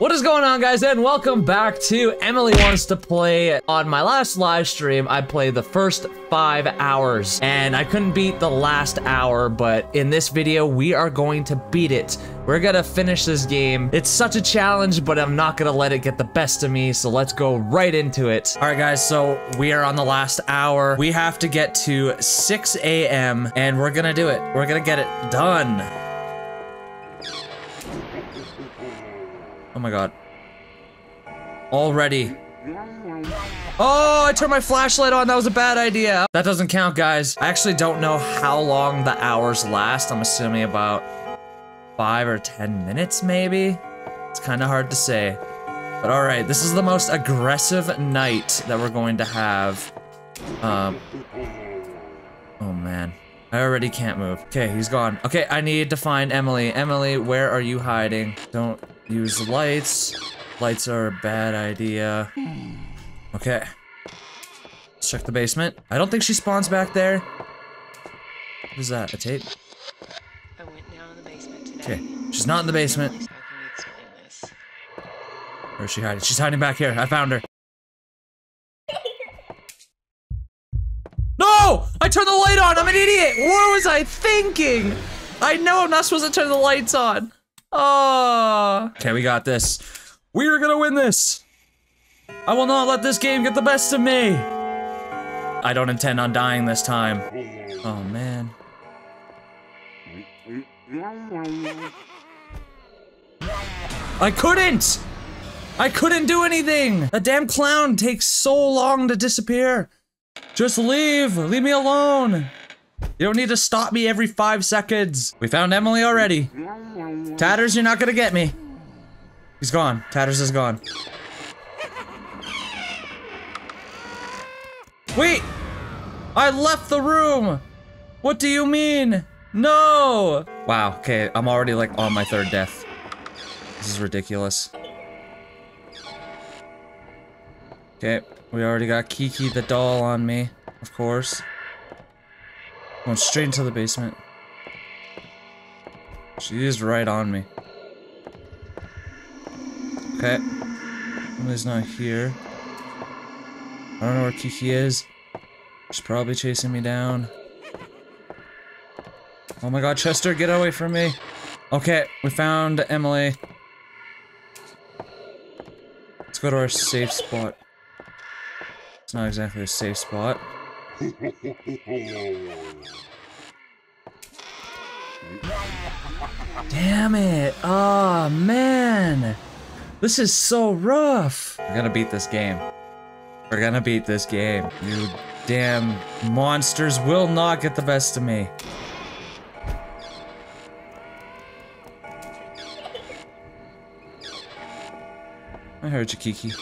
What is going on guys and welcome back to Emily Wants to Play. On my last live stream, I played the first five hours and I couldn't beat the last hour, but in this video, we are going to beat it. We're gonna finish this game. It's such a challenge, but I'm not gonna let it get the best of me, so let's go right into it. All right guys, so we are on the last hour. We have to get to 6 a.m. and we're gonna do it. We're gonna get it done. Oh my god. Already. Oh, I turned my flashlight on. That was a bad idea. That doesn't count, guys. I actually don't know how long the hours last. I'm assuming about five or 10 minutes, maybe? It's kind of hard to say. But all right, this is the most aggressive night that we're going to have. Um. Oh, man. I already can't move. Okay, he's gone. Okay, I need to find Emily. Emily, where are you hiding? Don't use lights. Lights are a bad idea. Okay. Let's check the basement. I don't think she spawns back there. What is that? A tape? I went down in the basement today. Okay. She's not in the basement. So I can explain this. Where is she hiding? She's hiding back here. I found her. No! I turned the light on! I'm an idiot! What was I thinking? I know I'm not supposed to turn the lights on. Oh. Okay, we got this. We are gonna win this. I will not let this game get the best of me. I don't intend on dying this time. Oh, man. I couldn't! I couldn't do anything! That damn clown takes so long to disappear. Just leave! Leave me alone! You don't need to stop me every five seconds. We found Emily already. Tatters, you're not gonna get me. He's gone. Tatters is gone. Wait! I left the room! What do you mean? No! Wow, okay, I'm already like on my third death. This is ridiculous. Okay, we already got Kiki the doll on me, of course. Going straight into the basement. She is right on me. Okay. Emily's not here. I don't know where Kiki is. She's probably chasing me down. Oh my god, Chester, get away from me. Okay, we found Emily. Let's go to our safe spot. It's not exactly a safe spot. Damn it. Oh, man. This is so rough. We're gonna beat this game. We're gonna beat this game. You damn monsters will not get the best of me. I heard you, Kiki.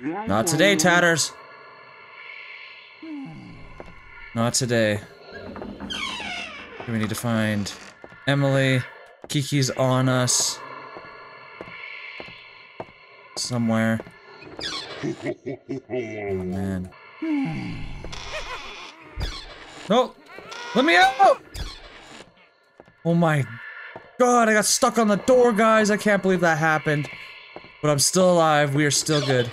Not today, Tatters. Not today. We need to find Emily. Kiki's on us. Somewhere. Oh, man. No! Let me out! Oh my god, I got stuck on the door, guys. I can't believe that happened. But I'm still alive. We are still good.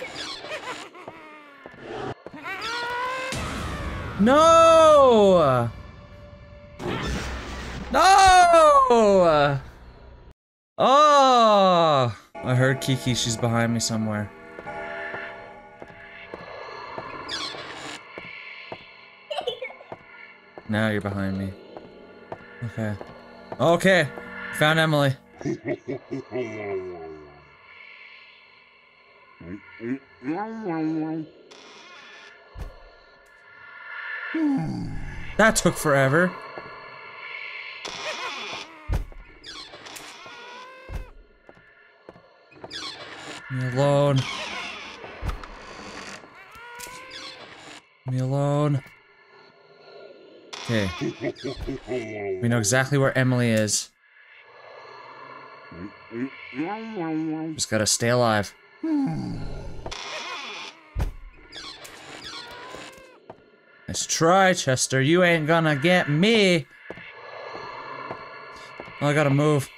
No! No! Oh! I heard Kiki. She's behind me somewhere. Now you're behind me. Okay. Okay. Found Emily. That took forever. Me alone. Me alone. Okay. We know exactly where Emily is. Just gotta stay alive. Let's try, Chester. You ain't gonna get me. I gotta move.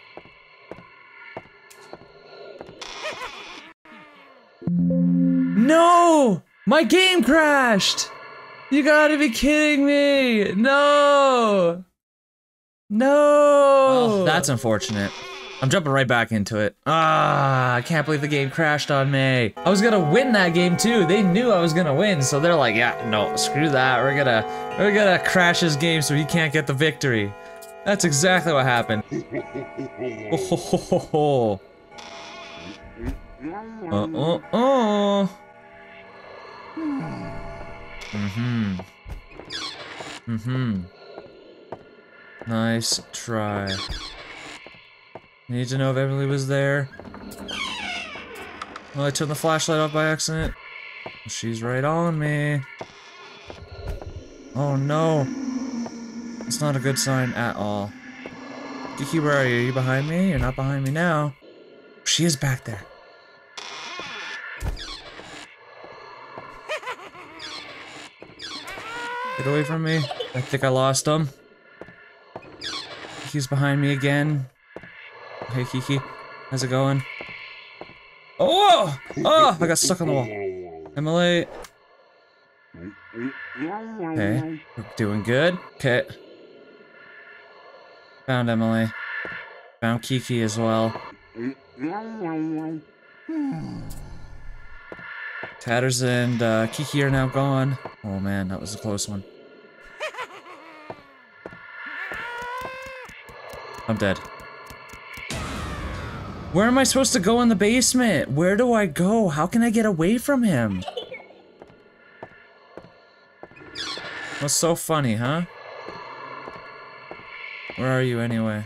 No! My game crashed! You gotta be kidding me! No! No! Well, that's unfortunate. I'm jumping right back into it. Ah, I can't believe the game crashed on me. I was gonna win that game too. They knew I was gonna win, so they're like, yeah, no, screw that. We're gonna, we're gonna crash his game so he can't get the victory. That's exactly what happened. oh, ho, ho, ho, ho. Uh, uh, uh. Mm-hmm. Mm-hmm. Nice try. Need to know if Emily was there. Well, I turned the flashlight off by accident. She's right on me. Oh no. It's not a good sign at all. Kiki, where are you? Are you behind me? You're not behind me now. She is back there. Get away from me. I think I lost him. He's behind me again. Hey, Kiki. How's it going? Oh! Oh! I got stuck on the wall. Emily. Okay. We're doing good. Okay. Found Emily. Found Kiki as well. Tatters and uh, Kiki are now gone. Oh man, that was a close one. I'm dead. Where am I supposed to go in the basement? Where do I go? How can I get away from him? What's so funny, huh? Where are you anyway?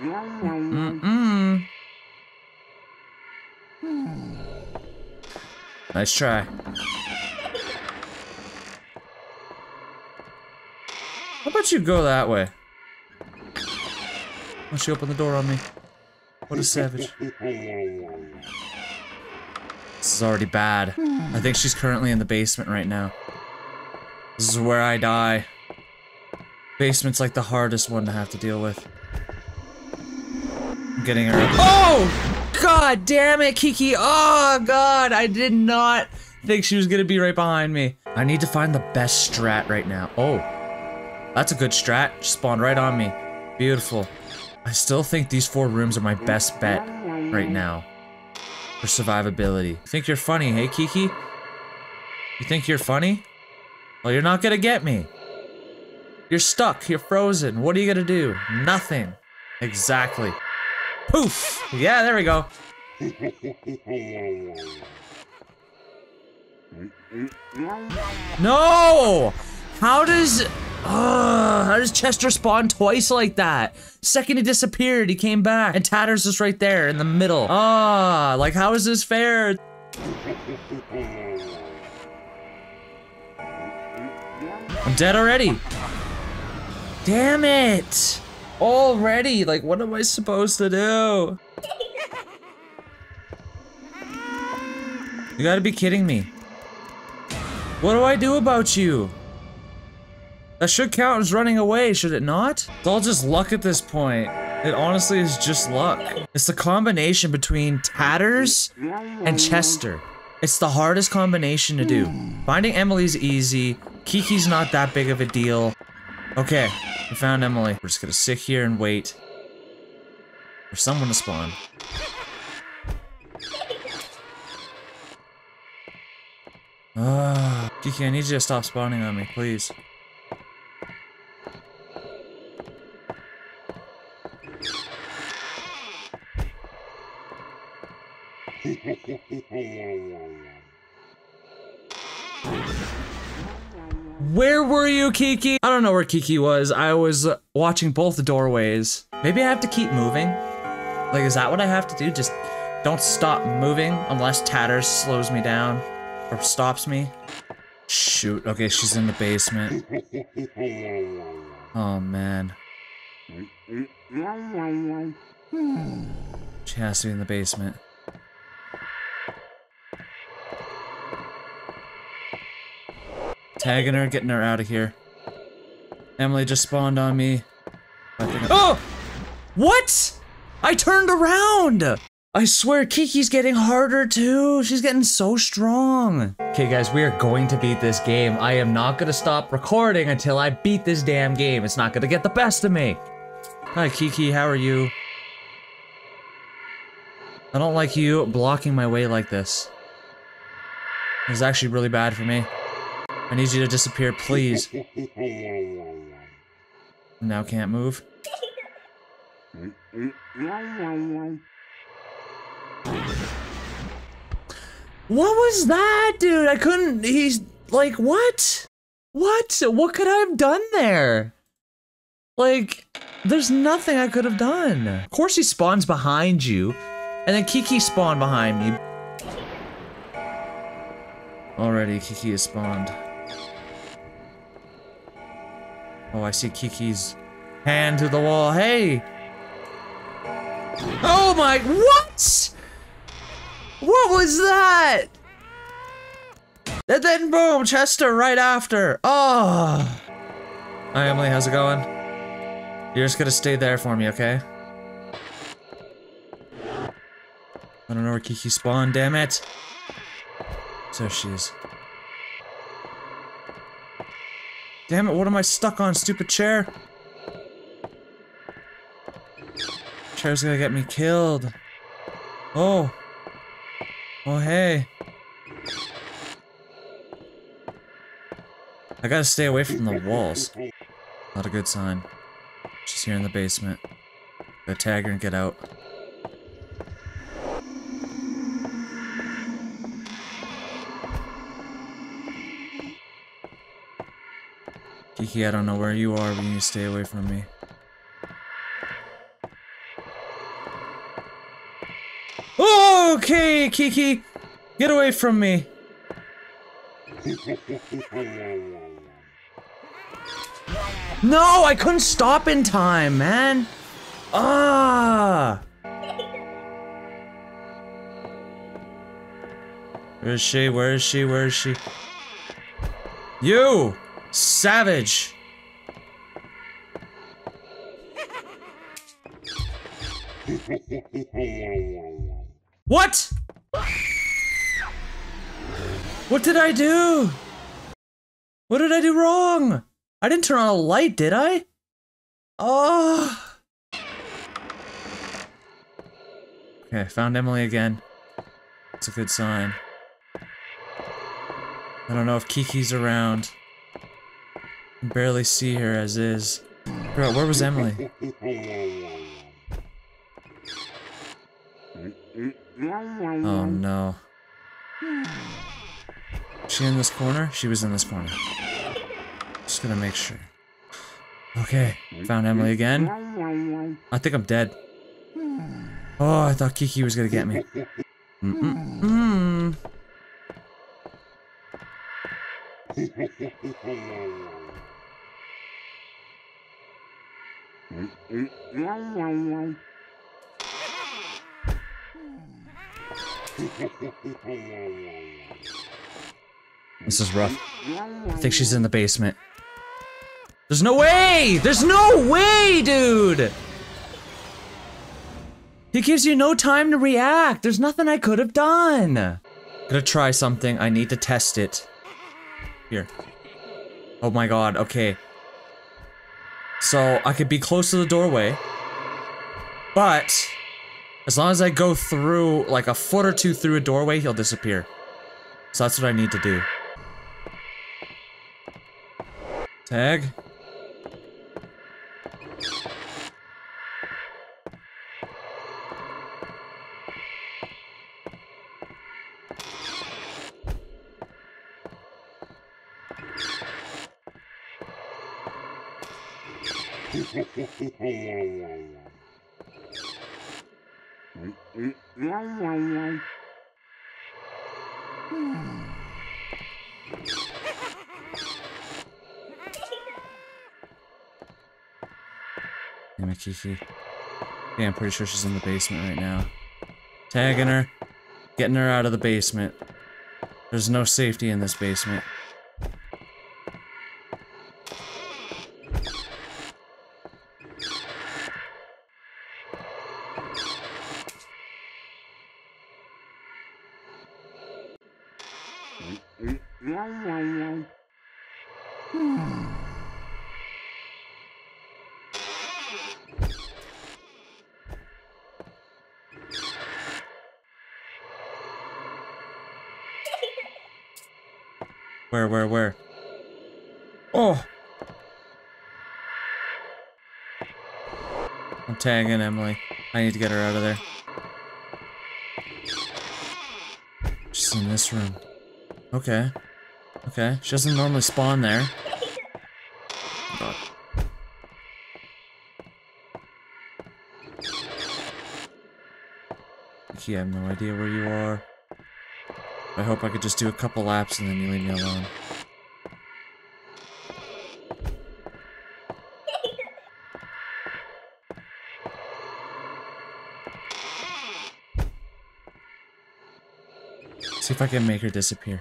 Mm-mm. Nice try. How about you go that way? Why don't you open the door on me? What a savage. This is already bad. I think she's currently in the basement right now. This is where I die. Basement's like the hardest one to have to deal with. I'm getting her. Oh! God damn it, Kiki! Oh, God! I did not think she was gonna be right behind me. I need to find the best strat right now. Oh. That's a good strat. Spawned right on me. Beautiful. I still think these four rooms are my best bet right now for survivability. You think you're funny, hey Kiki? You think you're funny? Well, you're not gonna get me. You're stuck, you're frozen. What are you gonna do? Nothing. Exactly. Poof! Yeah, there we go. No! How does... Uh, how does Chester spawn twice like that? Second he disappeared, he came back, and Tatters is right there in the middle. Ah, like how is this fair? I'm dead already. Damn it! Already, like what am I supposed to do? You gotta be kidding me. What do I do about you? That should count as running away, should it not? It's all just luck at this point. It honestly is just luck. It's the combination between Tatters and Chester. It's the hardest combination to do. Finding Emily's easy. Kiki's not that big of a deal. Okay, we found Emily. We're just gonna sit here and wait for someone to spawn. Ah, Kiki, I need you to stop spawning on me, please. Where were you, Kiki? I don't know where Kiki was. I was watching both doorways. Maybe I have to keep moving? Like, is that what I have to do? Just don't stop moving unless Tatters slows me down or stops me? Shoot. Okay, she's in the basement. Oh, man. She has to be in the basement. Tagging her, getting her out of here. Emily just spawned on me. oh! What? I turned around! I swear, Kiki's getting harder too. She's getting so strong. Okay, guys, we are going to beat this game. I am not gonna stop recording until I beat this damn game. It's not gonna get the best of me. Hi, Kiki, how are you? I don't like you blocking my way like this. It's actually really bad for me. I need you to disappear, please. Now can't move. What was that, dude? I couldn't. He's like, what? What? What could I have done there? Like, there's nothing I could have done. Of course, he spawns behind you, and then Kiki spawned behind me. Already, Kiki has spawned. Oh, I see Kiki's hand to the wall. Hey! Oh my, what? What was that? And then boom, Chester right after. Oh. Hi Emily, how's it going? You're just gonna stay there for me, okay? I don't know where Kiki spawned, damn it. So she is. Damn it, what am I stuck on, stupid chair? Chair's gonna get me killed. Oh. Oh, hey. I gotta stay away from the walls. Not a good sign. She's here in the basement. Gotta tag her and get out. Kiki, I don't know where you are, but you need to stay away from me. Okay, Kiki! Get away from me! No, I couldn't stop in time, man! Ah! Where is she? Where is she? Where is she? You! Savage! What? What did I do? What did I do wrong? I didn't turn on a light, did I? Oh. Okay, found Emily again. It's a good sign. I don't know if Kiki's around. Barely see her as is. Bro, where was Emily? Oh no. She in this corner? She was in this corner. Just gonna make sure. Okay, found Emily again. I think I'm dead. Oh, I thought Kiki was gonna get me. Mm -mm -mm. This is rough. I think she's in the basement. There's no way! There's no way, dude! He gives you no time to react. There's nothing I could have done. Gonna try something. I need to test it. Here. Oh my god, okay. So, I could be close to the doorway. But, as long as I go through, like a foot or two through a doorway, he'll disappear. So that's what I need to do. Tag. Damn. Yeah, I'm pretty sure she's in the basement right now. Tagging her. Getting her out of the basement. There's no safety in this basement. Where, where, where? Oh! I'm tagging Emily. I need to get her out of there. She's in this room. Okay. Okay. She doesn't normally spawn there. I have no idea where you are. I hope I could just do a couple laps and then you leave me alone. See if I can make her disappear.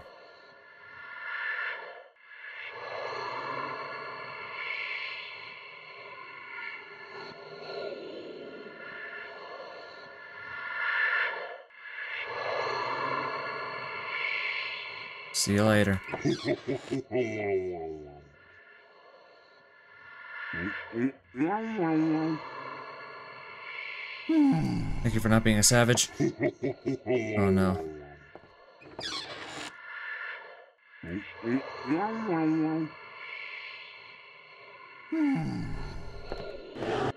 See you later. Thank you for not being a savage. Oh no.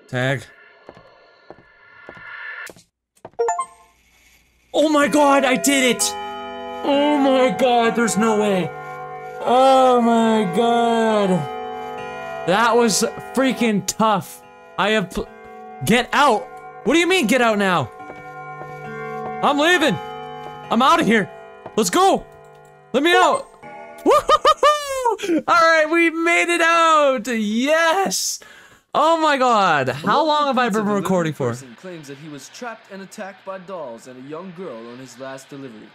Tag. Oh my god, I did it! Oh my god, there's no way. Oh my god. That was freaking tough. I have Get out! What do you mean, get out now? I'm leaving! I'm out of here! Let's go! Let me out! Alright, we made it out! Yes! Oh my god, how long have I been recording for? claims that he was trapped and attacked by dolls and a young girl on his last delivery.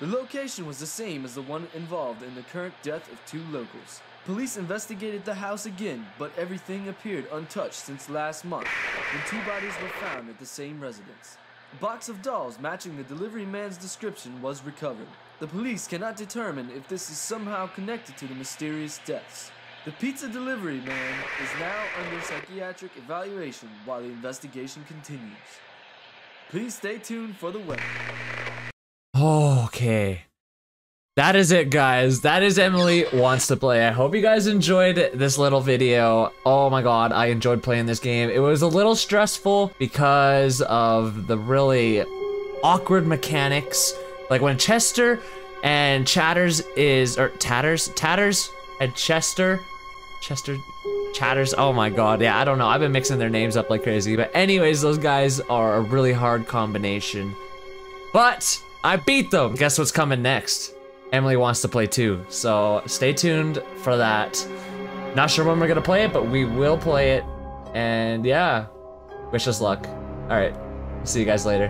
The location was the same as the one involved in the current death of two locals. Police investigated the house again, but everything appeared untouched since last month, when two bodies were found at the same residence. A box of dolls matching the delivery man's description was recovered. The police cannot determine if this is somehow connected to the mysterious deaths. The pizza delivery man is now under psychiatric evaluation while the investigation continues. Please stay tuned for the weapon. Okay. That is it, guys. That is Emily Wants to Play. I hope you guys enjoyed this little video. Oh my god, I enjoyed playing this game. It was a little stressful because of the really awkward mechanics. Like when Chester and Chatters is, or Tatters, Tatters and Chester, Chester, Chatters, oh my god, yeah, I don't know. I've been mixing their names up like crazy. But anyways, those guys are a really hard combination. But I beat them. Guess what's coming next? Emily wants to play too, so stay tuned for that. Not sure when we're gonna play it, but we will play it. And yeah, wish us luck. All right, see you guys later.